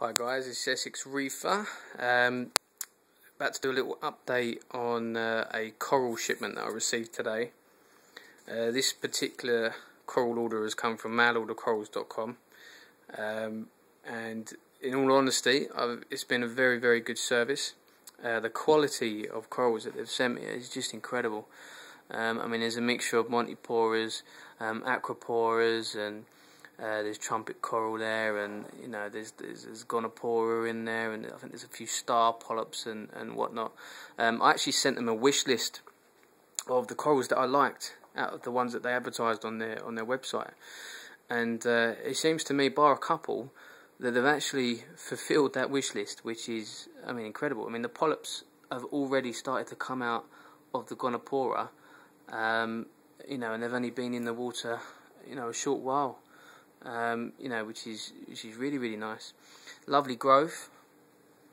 Hi guys, it's Essex Reefer. Um, about to do a little update on uh, a coral shipment that I received today. Uh, this particular coral order has come from mailordercorals.com um, and in all honesty I've, it's been a very very good service. Uh, the quality of corals that they've sent me is just incredible. Um, I mean there's a mixture of Montiporas, um, Acroporas and uh, there's trumpet coral there, and you know there's there's, there's Goniopora in there, and I think there's a few star polyps and and whatnot. Um, I actually sent them a wish list of the corals that I liked out of the ones that they advertised on their on their website, and uh, it seems to me, bar a couple, that they've actually fulfilled that wish list, which is I mean incredible. I mean the polyps have already started to come out of the Goniopora, um, you know, and they've only been in the water, you know, a short while um, you know, which is which is really really nice. Lovely growth.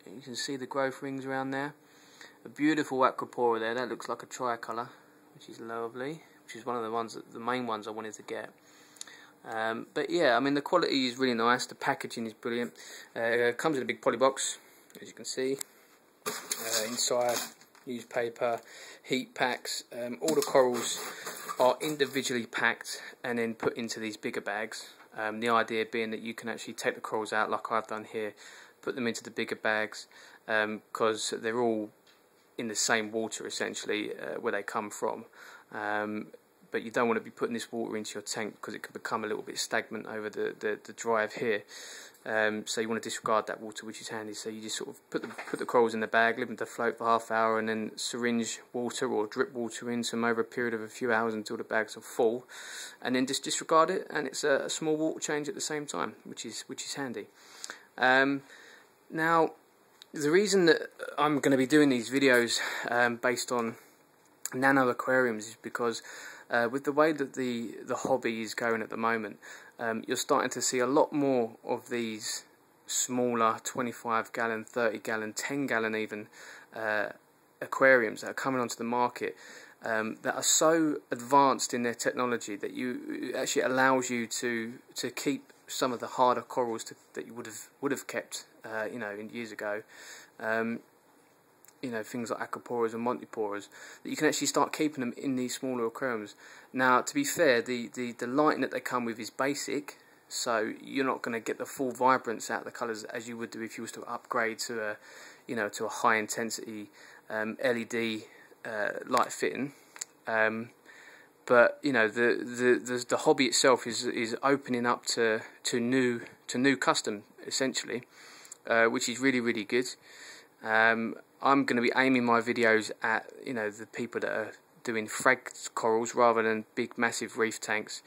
You can see the growth rings around there. A beautiful acropora there. That looks like a tricolour, which is lovely. Which is one of the ones, that, the main ones I wanted to get. Um, but yeah, I mean the quality is really nice. The packaging is brilliant. Uh, comes in a big poly box, as you can see. Uh, inside, newspaper, heat packs. Um, all the corals are individually packed and then put into these bigger bags. Um, the idea being that you can actually take the corals out like I've done here, put them into the bigger bags because um, they're all in the same water essentially uh, where they come from. Um, but you don't want to be putting this water into your tank because it could become a little bit stagnant over the, the, the drive here. Um, so you want to disregard that water, which is handy. So you just sort of put the put the corals in the bag, leave them to float for half hour, and then syringe water or drip water into them over a period of a few hours until the bags are full, and then just disregard it. And it's a, a small water change at the same time, which is which is handy. Um, now, the reason that I'm going to be doing these videos um, based on nano aquariums is because uh, with the way that the the hobby is going at the moment, um, you're starting to see a lot more of these smaller 25 gallon, 30 gallon, 10 gallon even uh, aquariums that are coming onto the market um, that are so advanced in their technology that you actually allows you to to keep some of the harder corals to, that you would have would have kept uh, you know years ago. Um, you know things like acroporas and montiporas that you can actually start keeping them in these smaller aquariums. Now, to be fair, the the the lighting that they come with is basic, so you're not going to get the full vibrance out of the colours as you would do if you was to upgrade to a you know to a high intensity um, LED uh, light fitting. Um, but you know the, the the the hobby itself is is opening up to to new to new custom essentially, uh, which is really really good. Um, I'm going to be aiming my videos at you know the people that are doing frag corals rather than big massive reef tanks.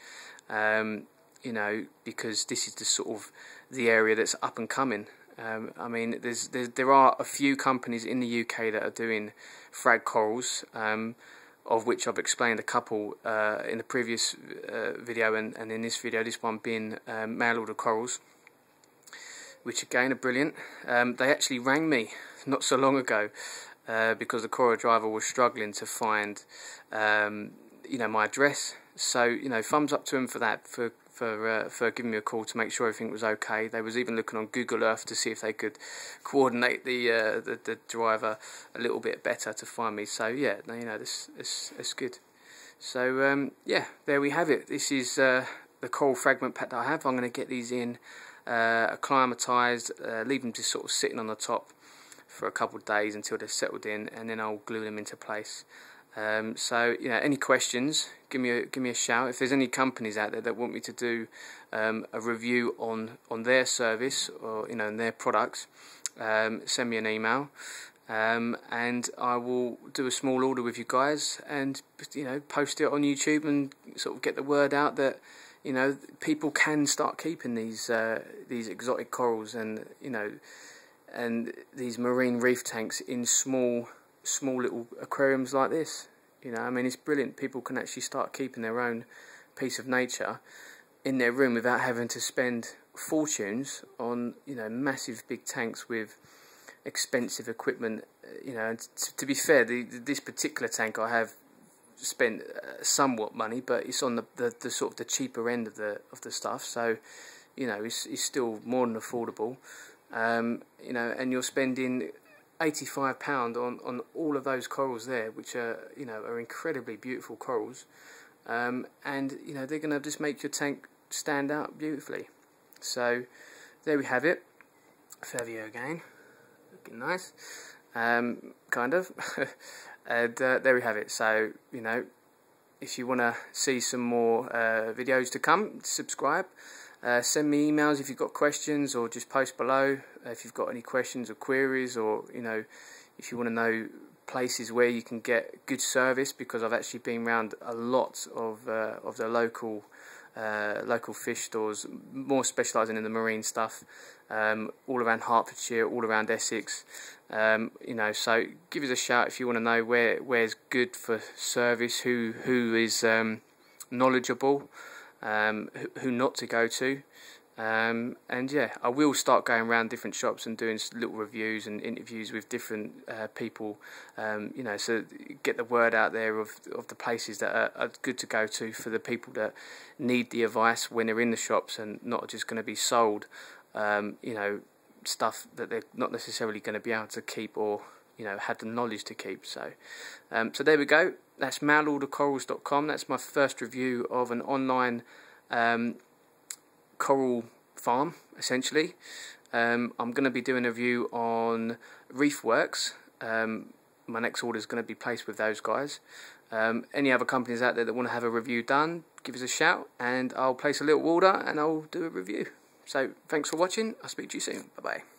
Um, you know because this is the sort of the area that's up and coming. Um, I mean, there's, there's, there are a few companies in the UK that are doing frag corals, um, of which I've explained a couple uh, in the previous uh, video and, and in this video. This one being um, mail order corals, which again are brilliant. Um, they actually rang me not so long ago uh, because the Coral driver was struggling to find, um, you know, my address. So you know, thumbs up to him for that, for for uh, for giving me a call to make sure everything was okay. They was even looking on Google Earth to see if they could coordinate the uh, the, the, driver a little bit better to find me. So yeah, you know, this this it's good. So um, yeah, there we have it. This is uh, the coral fragment pack that I have. I'm going to get these in uh, acclimatized, uh, leave them just sort of sitting on the top for a couple of days until they're settled in, and then I'll glue them into place. Um, so, you know, any questions? Give me a give me a shout. If there's any companies out there that want me to do um, a review on on their service or you know their products, um, send me an email, um, and I will do a small order with you guys, and you know, post it on YouTube and sort of get the word out that you know people can start keeping these uh, these exotic corals and you know and these marine reef tanks in small small little aquariums like this. You know, I mean, it's brilliant. People can actually start keeping their own piece of nature in their room without having to spend fortunes on you know massive big tanks with expensive equipment. You know, and to be fair, the, this particular tank I have spent uh, somewhat money, but it's on the, the, the sort of the cheaper end of the of the stuff. So, you know, it's, it's still more than affordable. Um, you know, and you're spending eighty-five pound on on all of those corals there, which are you know are incredibly beautiful corals, um, and you know they're going to just make your tank stand out beautifully. So there we have it. Favia again, looking nice, um, kind of, and uh, there we have it. So you know, if you want to see some more uh, videos to come, subscribe. Uh, send me emails if you've got questions or just post below uh, if you've got any questions or queries or you know if you want to know places where you can get good service because I've actually been around a lot of uh, of the local uh, local fish stores more specialising in the marine stuff um, all around Hertfordshire all around Essex. Um, you know so give us a shout if you want to know where where's good for service who who is um, knowledgeable um, who, not to go to. Um, and yeah, I will start going around different shops and doing little reviews and interviews with different uh, people, um, you know, so get the word out there of of the places that are, are, good to go to for the people that need the advice when they're in the shops and not just going to be sold, um, you know, stuff that they're not necessarily going to be able to keep or you know have the knowledge to keep. So, um, so there we go that's mailordercorals.com. That's my first review of an online um, coral farm, essentially. Um, I'm going to be doing a review on Reefworks. Um, my next order is going to be placed with those guys. Um, any other companies out there that want to have a review done, give us a shout and I'll place a little order and I'll do a review. So thanks for watching. I'll speak to you soon. Bye bye.